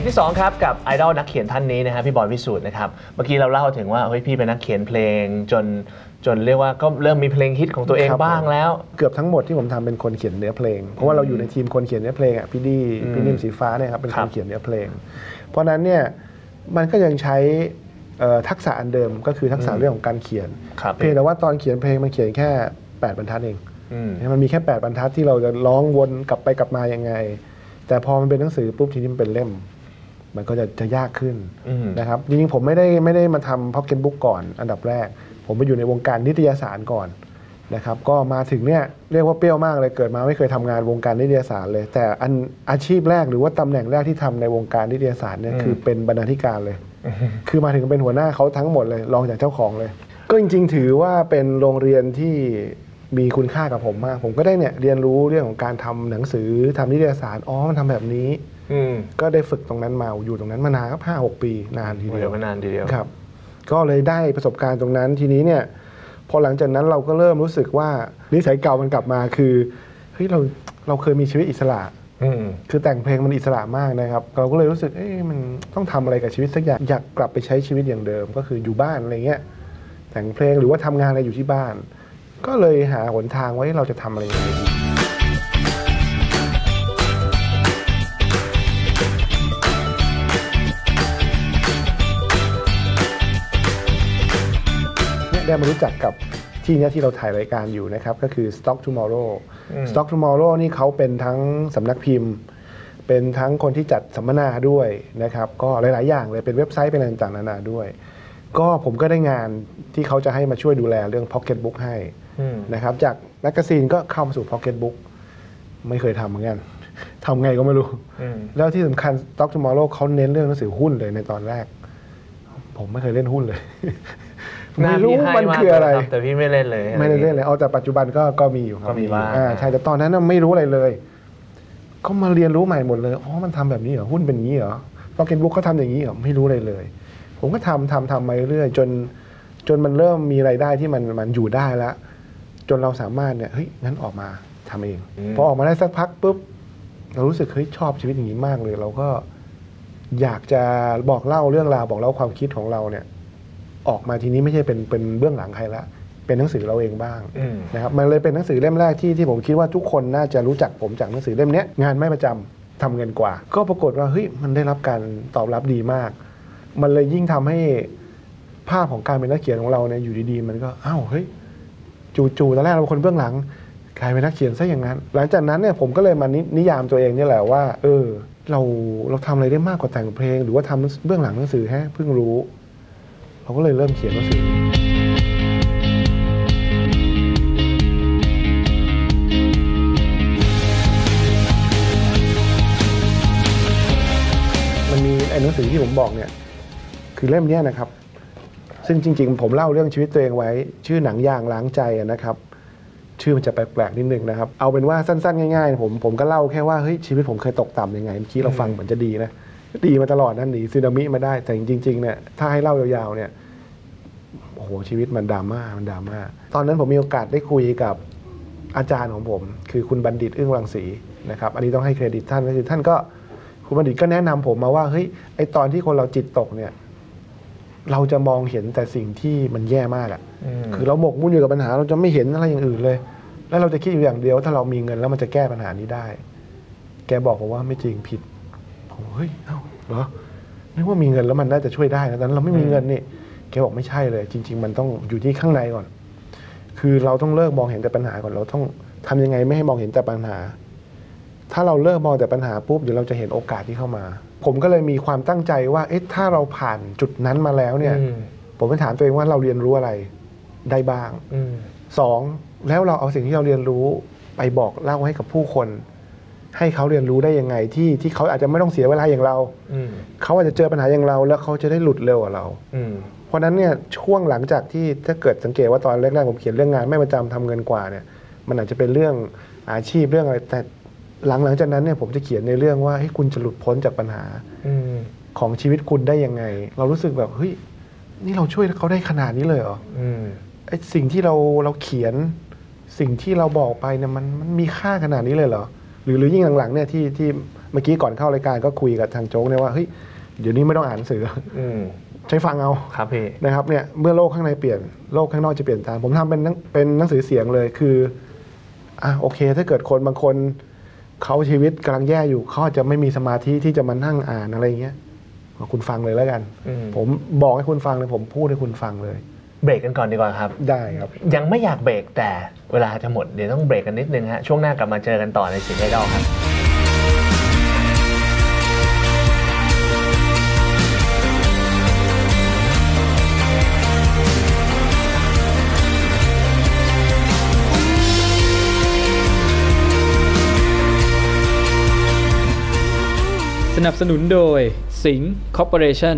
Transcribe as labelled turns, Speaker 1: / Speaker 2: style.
Speaker 1: เบรกที่ 2 ครับกับไอดอลนักเขียนท่านนี้นะฮะพี่บอยวิสุทธ์นะครับเมื่อกี้เราเล่าถึงว่าเฮ้ยพี่เป็นนักเขียนเพลงจนจนเรียกว่าก็เริ่มมีเพลงฮิตของตัวเอง
Speaker 2: ครับ
Speaker 1: บ้างแล้ว
Speaker 2: เกือบทั้งหมดที่ผมทำเป็นคนเขียนเนื้อเพลง เพราะว่าเราอยู่ในทีมคนเขียนเนื้อเพลงอะพี่ดี
Speaker 1: อืม
Speaker 2: พี่นิ่มสีฟ้าเนี่ยครับเป็น
Speaker 1: ค
Speaker 2: ค
Speaker 1: รั
Speaker 2: น
Speaker 1: บ
Speaker 2: เขียนเนื้อเพลง เพราะฉะนั้นเนี่ยมันก็ยังใช้เอ่อทักษะอันเดิมก็คือทักษะเรื่องของการเขียน
Speaker 1: ครับ
Speaker 2: เพียงแต่ว่าตอนเขียนเพลงมันเขียนแค่ 8 บรรทัดเอง
Speaker 1: อืม
Speaker 2: มันมีแค่ 8 บรรทัดที่เราจะร้องวนกลับไปกลับมายังไง แต่พอมันเป็นหนังสือปุ๊บทีนี้มันเป็นเล่ม มันก็จะจะยากขึ้น
Speaker 1: อืม
Speaker 2: นะครับจริงๆผมไม่ได้ไม่ได้มาทำพ็อกเก็ตบุ๊กก่อน อันดับแรก ผมไปอยู่ในวงการนิตยสารก่อนนะครับก็มาถึงเนี่ยเรียกว่าเปรี้ยวมากเลยเกิดมาไม่เคยทำงานวงการนิตยสารเลย แต่อันอาชีพแรกหรือว่าตำแหน่งแรกที่ทำในวงการนิตยสารเนี่ย
Speaker 1: อืม
Speaker 2: คือเป็นบรรณาธิการเลย คือมาถึงเป็นหัวหน้าเขาทั้งหมดเลยรองจากเจ้าของเลย ก็จริง ๆ ถือว่าเป็นโรงเรียนที่มีคุณค่ากับผมมาก ผมก็ได้เนี่ยเรียนรู้เรื่องของการทำหนังสือทำนิตยสารอ๋อมันทำแบบนี้
Speaker 1: อืม
Speaker 2: ก็ได้ฝึกตรงนั้นมาอยู่ตรงนั้นมานานก็ห้าหกปีนานที
Speaker 1: เดี
Speaker 2: เดี
Speaker 1: ย
Speaker 2: ยวว
Speaker 1: มานานทีเดียว
Speaker 2: ครับ ก็เลยได้ประสบการณ์ตรงนั้นทีนี้เนี่ย พอหลังจากนั้นเราก็เริ่มรู้สึกว่านิสัยเก่ามันกลับมาคือเฮ้ยเราเราเคยมีชีวิตอิสระ
Speaker 1: อืม
Speaker 2: คือแต่งเพลงมันอิสระมากนะครับ เราก็เลยรู้สึกเอ๊ะมันต้องทำอะไรกับชีวิตสักอย่างอยากกลับไปใช้ชีวิตอย่างเดิม ก็คืออยู่บ้านอะไรเงี้ยแต่งเพลงหรือว่าทำงานอะไรอยู่ที่บ้าน ก็เลยหาหนทางว่าเอ๊ะเราจะทำอะไรยังไงดี ได้มารู้จักกับที่เนี้ยที่เราถ่ายรายการอยู่นะครับ ก็คือ Stock Tomorrow
Speaker 1: อืม
Speaker 2: Stock Tomorrow นี่เขาเป็นทั้งสำนักพิมพ์ เป็นทั้งคนที่จัดสัมมนาด้วยนะครับ ก็หลาย ๆ อย่างเลยเป็นเว็บไซต์เป็นอะไรต่างๆนานาด้วย ก็ผมก็ได้งานที่เขาจะให้มาช่วยดูแลเรื่อง Pocket Book ให้
Speaker 1: อืม
Speaker 2: นะครับ จากแมกกาซีนก็เข้ามาสู่ Pocket Book ไม่เคยทำเหมือนกันทำไงก็ไม่รู้
Speaker 1: อืม
Speaker 2: แล้วที่สำคัญ Stock Tomorrow เขาเน้นเรื่องหนังสือหุ้นเลยในตอนแรก ผมไม่เคยเล่นหุ้นเลย
Speaker 1: หน้า
Speaker 2: ไม่รู้
Speaker 1: พี่ให้
Speaker 2: มันา
Speaker 1: ก
Speaker 2: คืออะไร
Speaker 1: เลยคบแต่พี่ไม่เล่นเลย
Speaker 2: ไม่ได้เล่นเลยเอาแต่ปัจจุบันก็ก็มีอยู่ครับ
Speaker 1: ก็มีบ้าง
Speaker 2: อ่าใช่แต่ตอนนั้นน่ะไม่รู้อะไรเลยก็มาเรียนรู้ใหม่หมดเลยอ๋อมันทำแบบนี้เหรอหุ้นเป็นอย่างนี้เหรอพ็อกเก็ตบุ๊กเขาทำอย่างนี้เหรอไม่รู้อะไรเลย ผมก็ทำทำทำมาเรื่อยๆจน จนมันเริ่มมีรายได้ที่มันมันอยู่ได้แล้วจนเราสามารถเนี่ยเฮ้ยงั้นออกมาทำเองพอออกมาได้สักพักปุ๊บเรารู้สึกเฮ้ยชอบชีวิตอย่างนี้มากเลย เราก็อยากจะบอกเล่าเรื่องราวบอกเล่าความคิดของเราเนี่ย ออกมาทีนี้ไม่ใช่เป็นเป็นเบื้องหลังใครละเป็นหนังสือเราเองบ้าง
Speaker 1: อืม
Speaker 2: นะครับมันเลยเป็นหนังสือเล่มแรกที่ที่ผมคิดว่าทุกคนน่าจะรู้จักผมจากหนังสือเล่มเนี้ยงานไม่ประจำทำเงินกว่า ก็ปรากฏว่าเฮ้ยมันได้รับการตอบรับดีมาก มันเลยยิ่งทำให้ภาพของการเป็นนักเขียนของเราเนี่ยอยู่ดีๆ มันก็อ้าวเฮ้ยจู่ๆตอนแรกเราเป็นคนเบื้องหลังกลายเป็นนักเขียนซะอย่างนั้น หลังจากนั้นเนี่ยผมก็เลยมานินิยามตัวเองเนี่ยแหละว่า เออ เราเราทำอะไรได้มากกว่าแต่งเพลง หรือว่าทำเบื้องหลังหนังสือแฮะเพิ่งรู้ เราก็เลยเริ่มเขียนหนังสือมันมีไอ้หนังสือที่ผมบอกเนี่ย คือเล่มเนี้ยนะครับ ซึ่งจริง ๆ ผมเล่าเรื่องชีวิตตัวเองไว้ ชื่อหนังยางล้างใจอะนะครับ ชื่อมันจะแปลกๆนิดนึงนะครับ เอาเป็นว่าสั้นๆ ง่ายๆ ผมผมก็เล่าแค่ว่าเฮ้ยชีวิตผมเคยตกต่ำยังไงเมื่อกี้เราฟังเหมือนจะดีนะ ดีมาตลอดนั่นหนีซึนามิมาได้แต่จริงๆเนี่ยถ้าให้เล่ายาวๆเนี่ยโอ้โหชีวิตมันดราม่ามันดราม่าตอนนั้นผมมีโอกาสได้คุยกับอาจารย์ของผม คือคุณบัณฑิตอึ้งรังสีนะครับอันนี้ต้องให้เครดิตท่านก็คือท่านก็คุณบัณฑิตก็แนะนำผมมาว่าเฮ้ยไอตอนที่คนเราจิตตกเนี่ยเราจะมองเห็นแต่สิ่งที่มันแย่มากอะ
Speaker 1: อืม
Speaker 2: คือเราหมกมุ่นอยู่กับปัญหา เราจะไม่เห็นอะไรอย่างอื่นเลย แล้วเราจะคิดอยู่อย่างเดียวว่าถ้าเรามีเงินแล้วมันจะแก้ปัญหานี้ได้ แกบอกผมว่าไม่จริงผิดผมบอก เฮ้ยเอ้าเหรอนึกว่ามีเงินแล้วมันน่าจะช่วยได้นะตอนนั้นเราไม่มีเงินนี่แกบอกไม่ใช่เลย จริง ๆ มันต้องอยู่ที่ข้างในก่อน คือเราต้องเลิกมองเห็นแต่ปัญหาก่อนเราต้องทำยังไงไม่ให้มองเห็นแต่ปัญหา ถ้าเราเลิกมองแต่ปัญหาปุ๊บเดี๋ยวเราจะเห็นโอกาสที่เข้ามา ผมก็เลยมีความตั้งใจว่า เอ๊ะถ้าเราผ่านจุดนั้นมาแล้วเนี่ย
Speaker 1: อืม
Speaker 2: ผมไปถามตัวเองว่าเราเรียนรู้อะไรได้บ้าง
Speaker 1: อืม
Speaker 2: สองแล้วเราเอาสิ่งที่เราเรียนรู้ไปบอกเล่าให้กับผู้คน ให้เขาเรียนรู้ได้ยังไงที่ที่เขาอาจจะไม่ต้องเสียเวลาอย่างเรา
Speaker 1: อืม
Speaker 2: เขาอาจจะเจอปัญหาอย่างเรา แล้วเขาจะได้หลุดเร็วกว่าเรา
Speaker 1: อืม
Speaker 2: เพราะฉะนั้นเนี่ยช่วงหลังจากที่ถ้าเกิดสังเกตว่าตอนแรกๆผมเขียนเรื่องงานไม่ประจำทำเงินกว่าเนี่ย มันอาจจะเป็นเรื่องอาชีพเรื่องอะไร แต่หลังหลังจากนั้นเนี่ยผมจะเขียนในเรื่องว่าให้ยคุณจะหลุดพ้นจากปัญหา
Speaker 1: อืม
Speaker 2: ของชีวิตคุณได้ยังไง เรารู้สึกแบบเฮ้ยนี่เราช่วยเขาได้ขนาดนี้เลยเหรอ
Speaker 1: อืม
Speaker 2: ไอ้สิ่งที่เราเราเขียนสิ่งที่เราบอกไปเนี่ยมันมันมีค่าขนาดนี้เลยเหรอ หรือหรือยิ่งหลังๆเนี่ยที่ที่เมื่อกี้ก่อนเข้ารายการก็คุยกับทางโจ๊กเนี่ยว่าเฮ้ยเดี๋ยวนี้ไม่ต้องอ่านหนังสือ
Speaker 1: อืม
Speaker 2: ใช้ฟังเอา
Speaker 1: ครับพี่
Speaker 2: นะครับเนี่ยเมื่อโลกข้างในเปลี่ยนโลกข้างนอกจะเปลี่ยนตาม ผมทำเป็นหนังเป็นหนังสือเสียงเลยคืออะโอเค ถ้าเกิดคนบางคนเขาชีวิตกำลังแย่อยู่เขาอาจจะไม่มีสมาธิที่จะมานั่งอ่านอะไรอย่างเงี้ยเอาคุณฟังเลยแล้วกัน
Speaker 1: อืม
Speaker 2: ผมบอกให้คุณฟังเลยผมพูดให้คุณฟังเลย
Speaker 1: เบรกกันก่อนดีกว่าครับ
Speaker 2: ได้ครับ
Speaker 1: ยังไม่อยากเบรกแต่เวลาจะหมดเดี๋ยวต้องเบรกกันนิดนึงฮะช่วงหน้ากลับมาเจอกันต่อในสิ่งไอดอลครับ
Speaker 3: สนับสนุนโดยสิงห์คอร์ปอเรชั่น